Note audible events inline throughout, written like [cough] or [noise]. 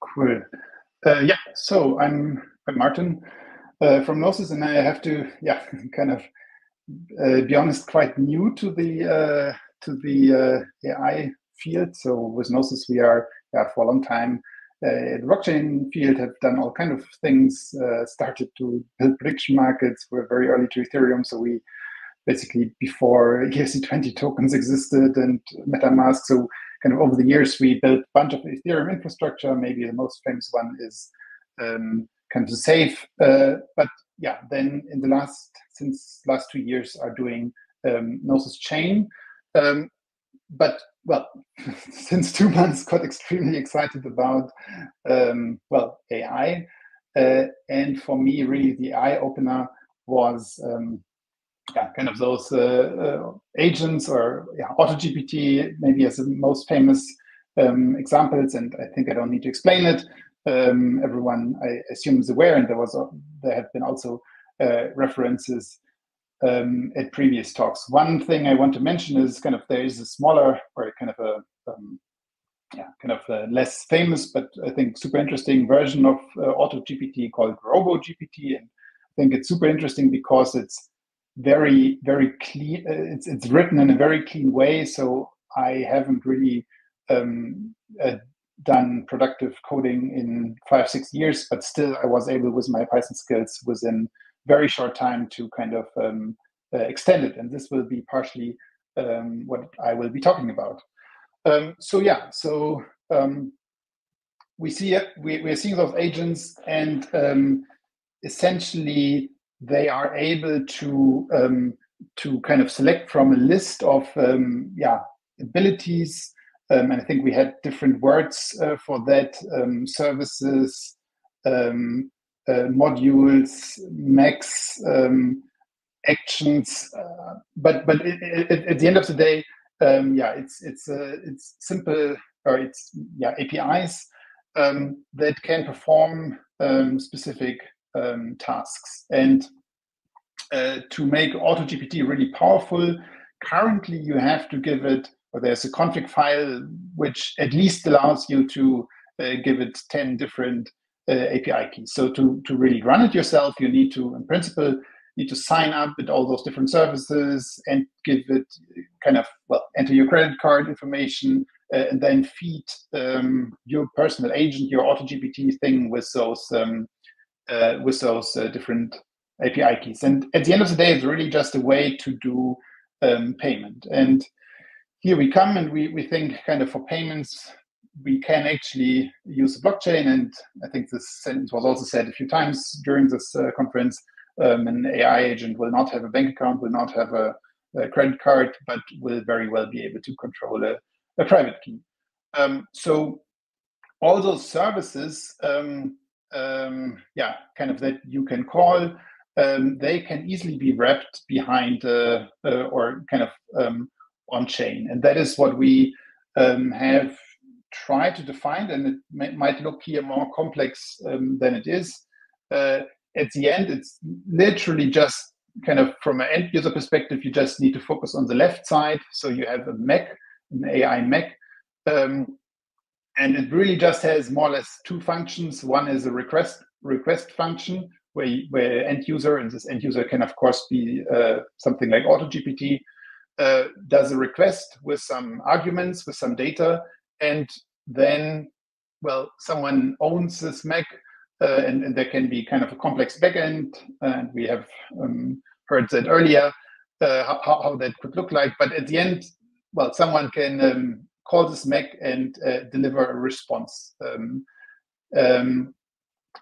Cool. Uh, yeah, so I'm, I'm Martin uh, from Gnosis, and I have to, yeah, [laughs] kind of uh, be honest, quite new to the uh, to the uh, AI field. So with Gnosis, we are yeah, for a long time uh, the blockchain field have done all kind of things. started to build prediction markets. We're very early to Ethereum, so we basically before ERC20 tokens existed and MetaMask. So kind of over the years, we built a bunch of Ethereum infrastructure. Maybe the most famous one is um, kind of safe. Uh, but yeah, then in the last, since last two years are doing um, Gnosis Chain. Um, but well, [laughs] since two months, got extremely excited about um, well AI, uh, and for me, really the eye opener was um, yeah, kind of those uh, uh, agents or yeah, AutoGPT, maybe as the most famous um, examples. And I think I don't need to explain it. Um, everyone, I assume, is aware, and there was a, there have been also uh, references um, at previous talks. One thing I want to mention is kind of there is a smaller or kind of a um, yeah, kind of a less famous, but I think super interesting version of uh, AutoGPT called RoboGPT, and I think it's super interesting because it's very very clean uh, it's, it's written in a very clean way so i haven't really um, uh, done productive coding in five six years but still i was able with my python skills within very short time to kind of um, uh, extend it and this will be partially um, what i will be talking about. Um, so yeah so um, we see it we, we're seeing those agents and um, essentially they are able to um, to kind of select from a list of um, yeah abilities. Um, and I think we had different words uh, for that um, services um, uh, modules mechs um, actions uh, but but it, it, at the end of the day yeah it's it's uh, it's simple or it's yeah APIs that can perform specific um, tasks. And uh, to make AutoGPT really powerful, currently you have to give it, or there's a config file which at least allows you to uh, give it 10 different uh, API keys. So to, to really run it yourself, you need to, in principle, need to sign up with all those different services and give it kind of, well, enter your credit card information, uh, and then feed um, your personal agent, your AutoGPT thing with those um, uh, with those uh, different API keys. And at the end of the day, it's really just a way to do um, payment. And here we come and we, we think kind of for payments, we can actually use the blockchain. And I think this sentence was also said a few times during this uh, conference. Um, an AI agent will not have a bank account, will not have a, a credit card, but will very well be able to control a, a private key. Um, so all those services um, um, yeah, kind of that you can call, um, they can easily be wrapped behind uh, uh, or kind of um, on chain. And that is what we um, have tried to define. And it may, might look here more complex um, than it is. Uh, at the end, it's literally just kind of from an end user perspective, you just need to focus on the left side. So you have a Mech, an AI Mech, Um, and it really just has more or less two functions. One is a request request function where, where end user, and this end user can of course be uh, something like AutoGPT, uh, does a request with some arguments, with some data, and then, well, someone owns this Mech. uh, and, and, there can be kind of a complex backend, and we have um, heard that earlier, uh, how, how, that could look like. But at the end, well, someone can um, call this Mech and uh, deliver a response. Um, um,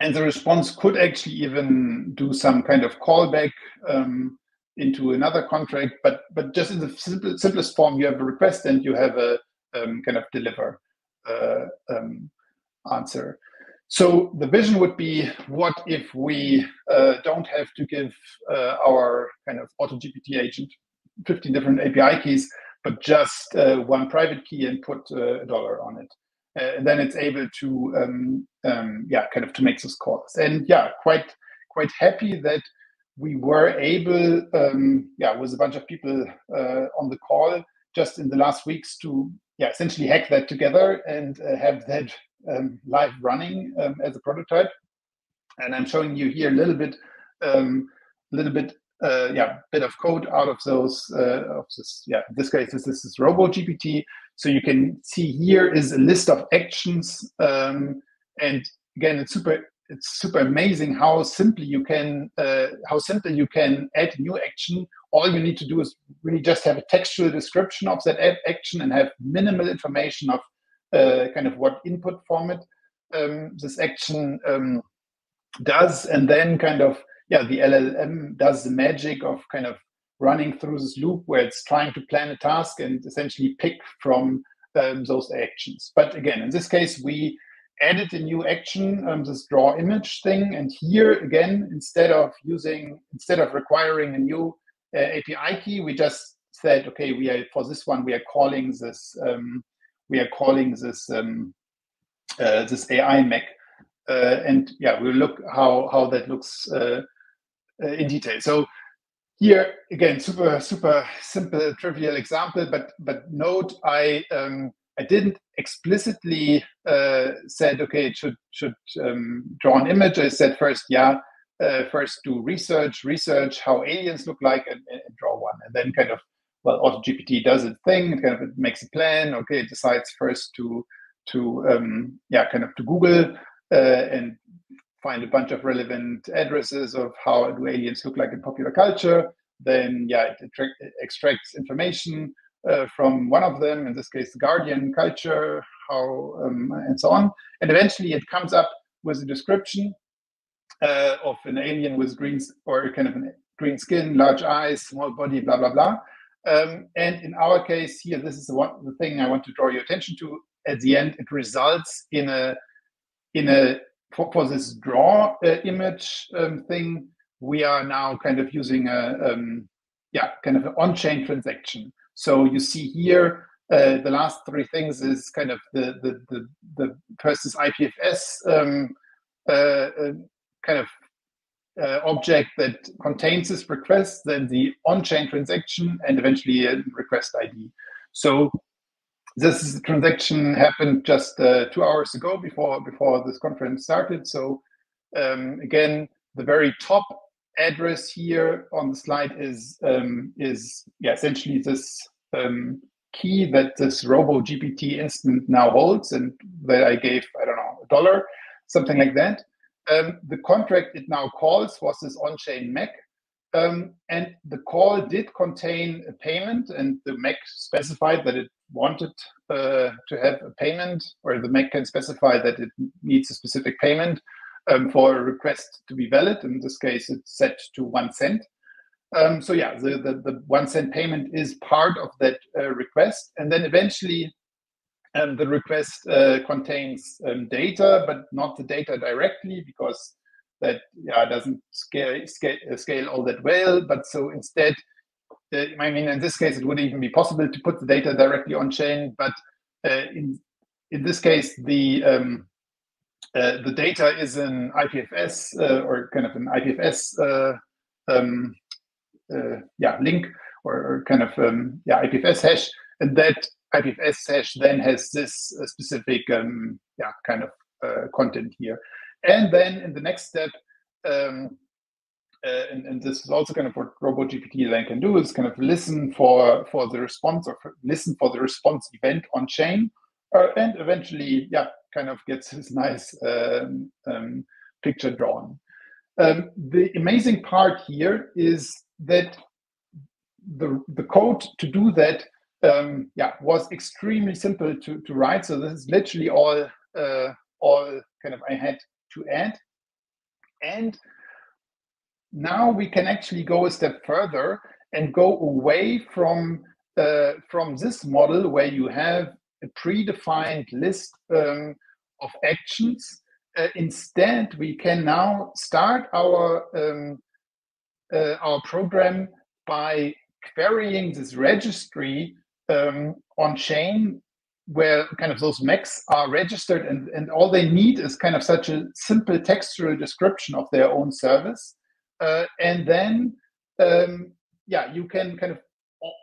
and the response could actually even do some kind of callback um, into another contract, but but just in the simple, simplest form, you have a request and you have a um, kind of deliver uh, um, answer. So the vision would be, what if we uh, don't have to give uh, our kind of AutoGPT agent 15 different API keys, but just uh, one private key and put uh, a dollar on it. Uh, and then it's able to, um, um, yeah, kind of to make those calls. And yeah, quite quite happy that we were able, um, yeah, with a bunch of people uh, on the call just in the last weeks to, yeah, essentially hack that together and have that um, live running um, as a prototype. And I'm showing you here a little bit, a um, little bit, uh, yeah, bit of code out of those, uh, of this, yeah, in this case, this, is Robo GPT. So you can see here is a list of actions. Um, and again, it's super it's super amazing how simply you can uh, how simple you can add new action. All you need to do is really just have a textual description of that action and have minimal information of uh, kind of what input format um, this action um, does, and then kind of yeah, the LLM does the magic of kind of running through this loop where it's trying to plan a task and essentially pick from um, those actions. But again, in this case, we added a new action, um, this draw image thing. And here again, instead of using, instead of requiring a new uh, API key, we just said, okay, we are for this one, we are calling this, um, we are calling this um, uh, this AI Mech. Uh, and yeah, we'll look how how that looks uh, in detail. So here again, super super simple trivial example, but but note I um, I didn't explicitly uh, said, okay, it should should um, draw an image. I said first, yeah, uh, first do research, research how aliens look like, and, and, draw one, and then kind of well, AutoGPT does its thing. It kind of it makes a plan. Okay, it decides first to to um, yeah, kind of to Google uh, and find a bunch of relevant addresses of how do aliens look like in popular culture. Then yeah, it, it extracts information uh, from one of them, in this case, the Guardian culture, how um, and so on. And eventually, it comes up with a description uh, of an alien with green or kind of green skin, large eyes, small body, blah blah blah. Um, and in our case here, this is the one the thing I want to draw your attention to. At the end, it results in a in a for, for this draw uh, image um, thing. We are now kind of using a um, yeah kind of an on-chain transaction. So you see here, uh, the last three things is kind of the the the, the person's IPFS um, uh, uh, kind of uh, object that contains this request, then the on-chain transaction, and eventually a request ID. So this transaction happened just uh, two hours ago before before this conference started. So um, again, the very top address here on the slide is um, essentially this um, key that this Robo GPT instant now holds, and that I gave I don't know a dollar, something like that. The contract it now calls was this on-chain Mech, um, and the call did contain a payment, and the Mech specified that it wanted uh, to have a payment, or the Mech can specify that it needs a specific payment um, for a request to be valid. In this case, it's set to one cent. Um, so yeah, the, the, the, one cent payment is part of that uh, request. And then eventually um, the request uh, contains um, data, but not the data directly because that yeah, doesn't scale, scale, uh, scale all that well. But so instead, uh, I mean, in this case, it would even be possible to put the data directly on chain. But uh, in, in this case, the um, uh, the data is an IPFS uh, or kind of an IPFS um, yeah link or, or kind of um, yeah IPFS hash, and that IPFS hash then has this specific um, yeah kind of content here. And then in the next step, um, uh, and, and, this is also kind of what RoboGPT then can do is kind of listen for for the response or listen for the response event on chain, uh, and eventually, yeah, kind of gets this nice um, um, picture drawn. Um, the amazing part here is that the the code to do that, um, yeah, was extremely simple to to write. So this is literally all uh, all kind of I had to add. And now we can actually go a step further and go away from uh, from this model where you have a predefined list um, of actions. Uh, instead, we can now start our um, uh, our program by querying this registry um, on chain where kind of those mechs are registered and, and all they need is kind of such a simple textual description of their own service. Uh, and then, um, yeah, you can kind of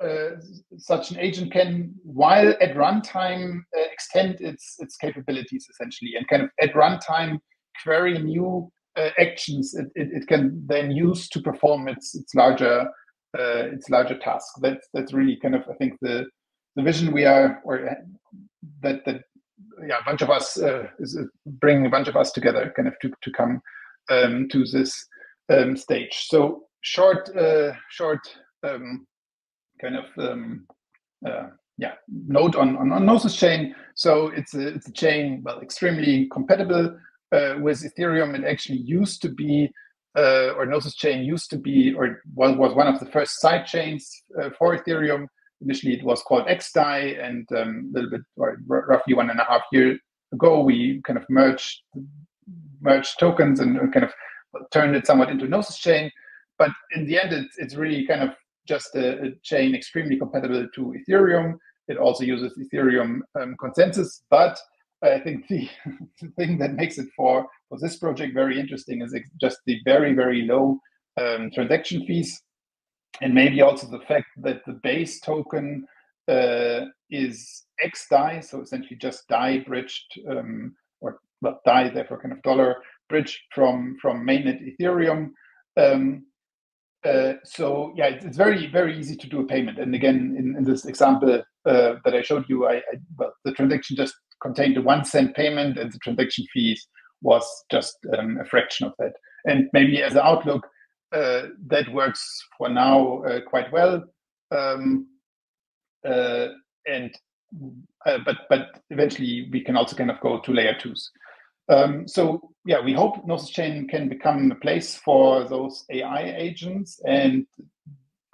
uh, such an agent can, while at runtime, uh, extend its its capabilities essentially, and kind of at runtime query new uh, actions it, it, it, can then use to perform its its larger uh, its larger task. That's that's really kind of I think the the vision we are or that that yeah a bunch of us uh, is bringing a bunch of us together kind of to to come um, to this um, stage. So short uh, short um, kind of um, uh, yeah note on, on on Gnosis chain. So it's a it's a chain well extremely compatible uh, with Ethereum. It actually used to be uh, or Gnosis chain used to be or was, was one of the first side chains uh, for Ethereum. Initially, it was called XDAI, and um, a little bit or roughly one and a half year ago, we kind of merged merged tokens and kind of turned it somewhat into Gnosis chain. But in the end, it's, it's really kind of just a, a chain extremely compatible to Ethereum. It also uses Ethereum um, consensus, but I think the, [laughs] the, thing that makes it for, for this project very interesting is just the very, very low um, transaction fees. And maybe also the fact that the base token uh, is XDAI, so essentially just DAI bridged, um, or well, DAI, therefore kind of dollar bridged from, from mainnet Ethereum. Um, uh, so yeah, it's, it's, very very easy to do a payment. And again, in, in this example uh, that I showed you, I, I, well, the transaction just contained a one cent payment, and the transaction fees was just um, a fraction of that. And maybe as an outlook, that works for now uh, quite well. Um, uh, and but but eventually we can also kind of go to layer twos. Um, so yeah, we hope Gnosis Chain can become a place for those AI agents. And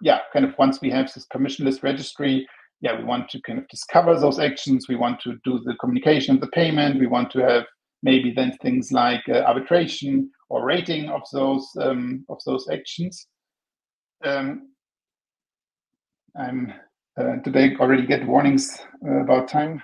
yeah, kind of once we have this permissionless registry, yeah, we want to kind of discover those actions. We want to do the communication, the payment. We want to have maybe then things like uh, arbitration or rating of those um, of those actions. Um, I'm uh, today already get warnings uh, about time.